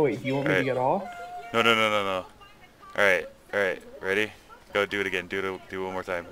Oh wait, you want me right. to get off? No, no, no, no, no. Alright, alright. Ready? Go do it again. Do it, do it one more time.